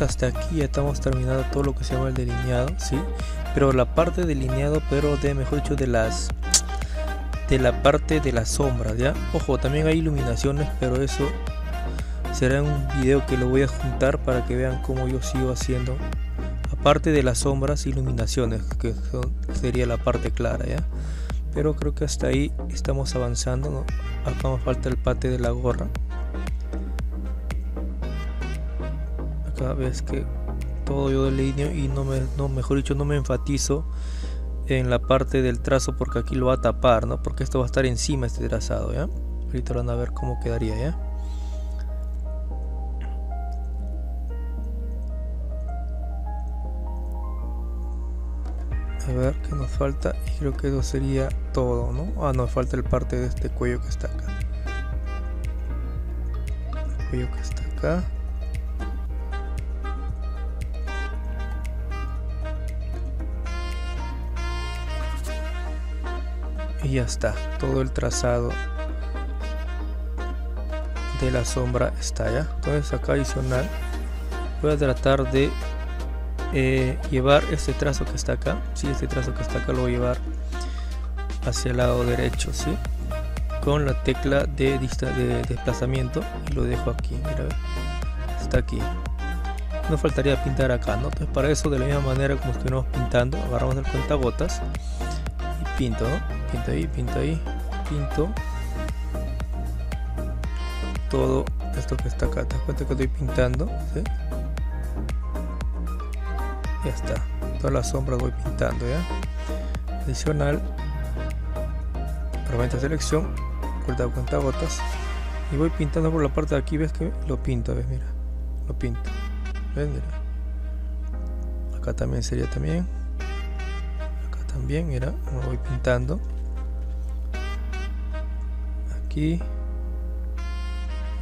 hasta aquí ya estamos terminando todo lo que se llama el delineado sí pero la parte delineado pero de mejor dicho de las de la parte de las sombras ya ojo también hay iluminaciones pero eso será un video que lo voy a juntar para que vean cómo yo sigo haciendo. Aparte de las sombras iluminaciones que sería la parte clara ya pero creo que hasta ahí estamos avanzando ¿no? acá me falta el pate de la gorra acá ves que todo yo delineo y no me no mejor dicho no me enfatizo en la parte del trazo porque aquí lo va a tapar no porque esto va a estar encima este trazado ya ahorita van a ver cómo quedaría ya a ver qué nos falta creo que eso sería todo no ah nos falta el parte de este cuello que está acá. El cuello que está acá Y ya está, todo el trazado de la sombra está ya. Entonces acá adicional voy a tratar de eh, llevar este trazo que está acá. Si este trazo que está acá lo voy a llevar hacia el lado derecho, ¿sí? Con la tecla de, de desplazamiento y lo dejo aquí, mira, está aquí. Nos faltaría pintar acá, ¿no? Entonces para eso de la misma manera como estuvimos pintando, agarramos el cuentagotas y pinto, ¿no? Pinto ahí, pinto ahí, pinto todo esto que está acá. ¿Te das cuenta que estoy pintando? Ya está. Todas las sombras voy pintando, ¿ya? Adicional, herramienta selección, cuenta cuenta gotas. Y voy pintando por la parte de aquí, ¿ves que lo pinto? ¿Ves? Mira, lo pinto. ¿Ves? Mira. Acá también sería también. Acá también, mira, lo voy pintando. Aquí.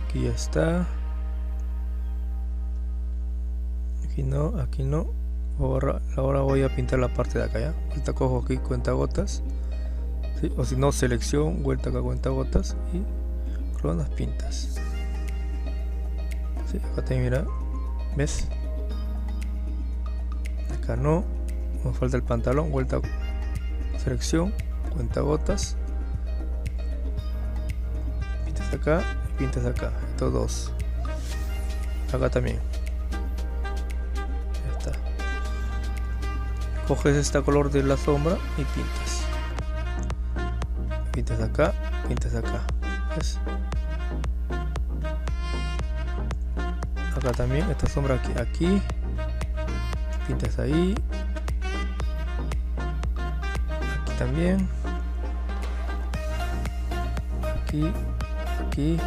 Aquí ya está. Aquí no, aquí no. Ahora, voy a pintar la parte de acá ya. Ahorita cojo aquí cuenta gotas. O si no, selección, vuelta acá cuenta gotas y con las pintas. Sí, acá te mira. ¿Ves? Acá no. Nos falta el pantalón, vuelta selección, cuenta gotas. Pintas acá y pintas acá. Estos dos. Acá también. coges este color de la sombra y pintas. Pintas acá pintas acá. Acá también esta sombra aquí aquí. Pintas ahí. Aquí también. Aquí aquí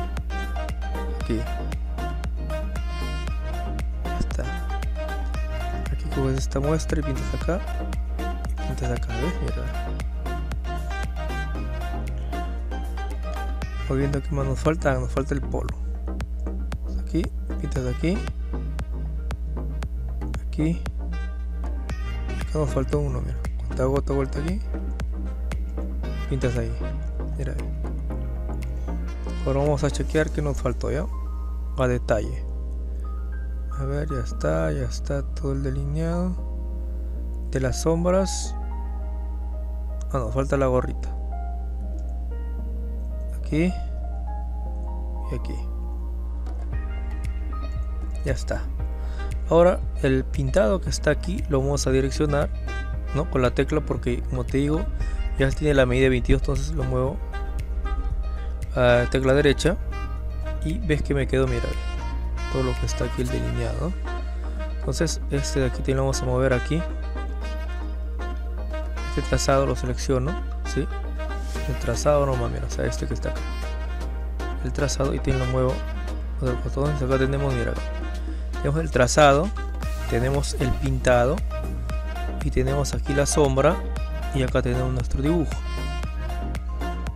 aquí coges esta muestra y pintas acá pintas acá, ¿ves? Mira. viendo que más nos falta, nos falta el polo. Aquí, pintas aquí, aquí, acá nos falta uno, mira. Cuando hago otra vuelta aquí, pintas ahí, mira. Ahora vamos a chequear que nos faltó ya, a detalle. A ver, ya está, ya está todo el delineado. De las sombras. Ah, nos falta la gorrita. Aquí. Y aquí. Ya está. Ahora el pintado que está aquí lo vamos a direccionar ¿no? con la tecla porque como te digo ya tiene la medida 22 entonces lo muevo tecla derecha y ves que me quedo mira lo que está aquí el delineado. Entonces este de aquí te lo vamos a mover aquí. Este trazado lo selecciono ¿sí? el trazado no mira, o sea este que está acá. El trazado y te lo muevo entonces acá tenemos mira tenemos el trazado tenemos el pintado y tenemos aquí la sombra y acá tenemos nuestro dibujo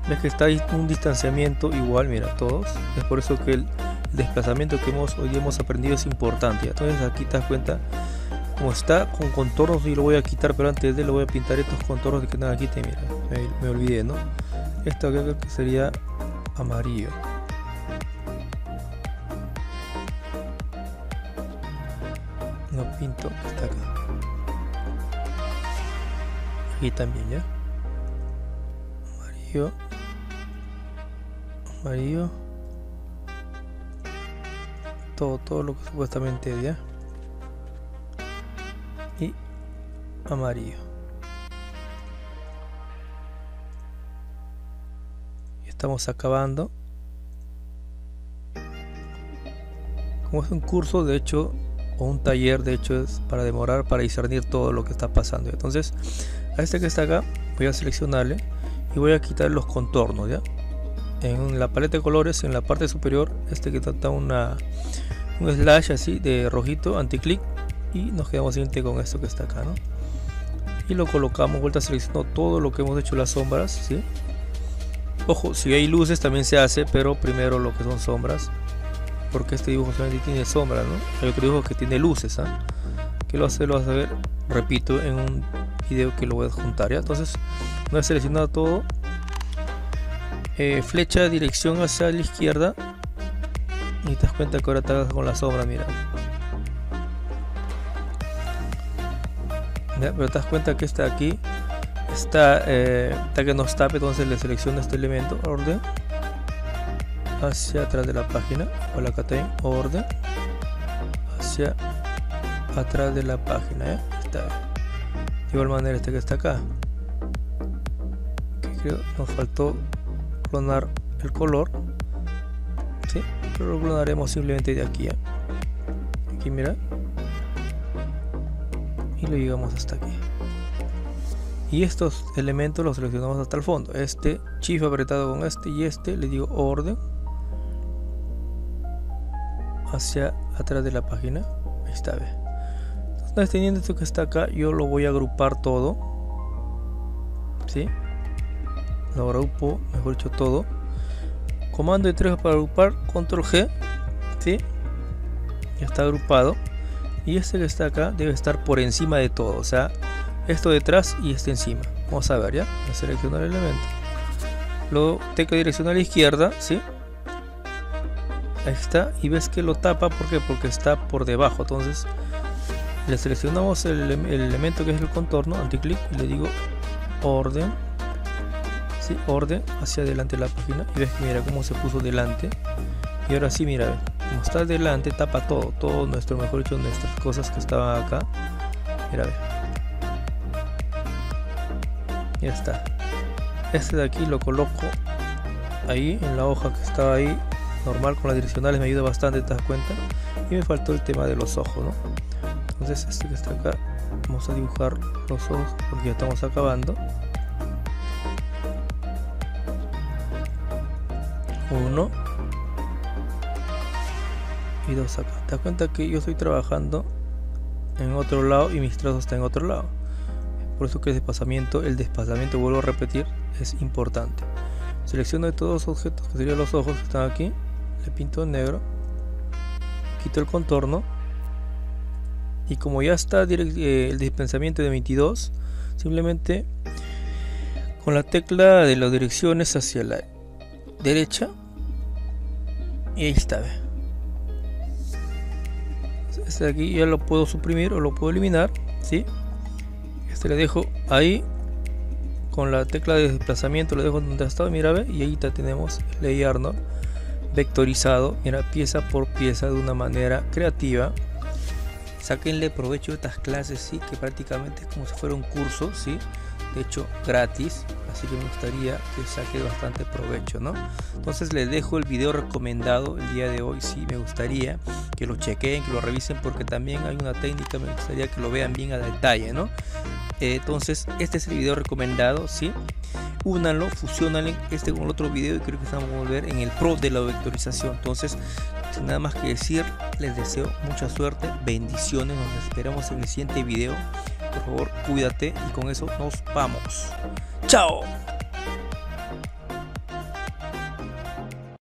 ves que está un distanciamiento igual mira todos. Es por eso que el desplazamiento que hemos hoy hemos aprendido es importante. Entonces aquí te das cuenta como está con contornos y lo voy a quitar pero antes de lo voy a pintar estos contornos que están aquí mira me, olvidé no esto acá que sería amarillo. No pinto está acá. Aquí también ya amarillo todo, todo lo que supuestamente ya y amarillo. Estamos acabando. Como es un curso de hecho o un taller de hecho es para demorar para discernir todo lo que está pasando. Entonces a este que está acá voy a seleccionarle y voy a quitar los contornos ya en la paleta de colores en la parte superior este que trata una un slash así de rojito anti-click y nos quedamos siguiente con esto que está acá ¿no? y lo colocamos vuelta seleccionando todo lo que hemos hecho las sombras ¿sí? ojo si hay luces también se hace pero primero lo que son sombras porque este dibujo solamente tiene sombra, ¿no? Hay otro dibujo que tiene luces, ¿ah? Que lo hace, lo vas a ver, repito, en un video que lo voy a juntar, ¿ya? Entonces, no he seleccionado todo. Eh, flecha dirección hacia la izquierda. Y te das cuenta que ahora estás con la sombra, mira. Pero te das cuenta que está aquí. Está, eh, está que nos tape, entonces le selecciono este elemento, orden hacia atrás de la página o la en orden hacia atrás de la página ¿eh? De igual manera este que está acá. Que nos faltó clonar el color. ¿sí? pero lo clonaremos simplemente de aquí ¿eh? aquí mira. Y lo llegamos hasta aquí. Y estos elementos los seleccionamos hasta el fondo. Este shift apretado con este y este le digo orden. Hacia atrás de la página. Ahí está ve entonces teniendo esto que está acá yo lo voy a agrupar todo. ¿sí? lo agrupo mejor dicho todo. Comando de 3 para agrupar control G ¿sí? ya está agrupado. Y este que está acá debe estar por encima de todo o sea esto detrás y este encima. Vamos a ver ya voy a seleccionar el elemento. Luego tecla dirección a la izquierda ¿sí? ahí está y ves que lo tapa ¿por porque está por debajo entonces le seleccionamos el, elemento que es el contorno anticlic y le digo orden ¿sí? orden hacia adelante la página y ves que mira cómo se puso delante y ahora sí mira como está delante tapa todo todo nuestro mejor dicho nuestras cosas que estaban acá mira ve ya está este de aquí lo coloco ahí en la hoja que estaba ahí normal con las direccionales me ayuda bastante, te das cuenta. Y me faltó el tema de los ojos, ¿no? Entonces este que está acá, vamos a dibujar los ojos porque ya estamos acabando. Uno y dos acá. Te das cuenta que yo estoy trabajando en otro lado y mis trazos están en otro lado. Por eso que el desplazamiento, el desplazamiento, vuelvo a repetir, es importante. Selecciono de todos los objetos que serían los ojos que están aquí le pinto en negro quito el contorno y como ya está eh, el dispensamiento de 22 simplemente con la tecla de las direcciones hacia la derecha y ahí está este de aquí ya lo puedo suprimir o lo puedo eliminar ¿sí? este le dejo ahí con la tecla de desplazamiento lo dejo donde ha estado mira ve y ahí tenemos el layer ¿no? vectorizado, mira, pieza por pieza de una manera creativa. Sáquenle provecho de estas clases, sí, que prácticamente es como si fuera un curso, sí, de hecho gratis, así que me gustaría que saque bastante provecho, ¿no? Entonces les dejo el video recomendado el día de hoy, sí, me gustaría que lo chequen, que lo revisen, porque también hay una técnica, me gustaría que lo vean bien a detalle, ¿no? Eh, entonces, este es el video recomendado, ¿sí? únanlo, fusionalen este con el otro video y creo que estamos a volver en el pro de la vectorización. Entonces, sin nada más que decir, les deseo mucha suerte, bendiciones, nos esperamos en el siguiente video. Por favor, cuídate y con eso nos vamos. ¡Chao!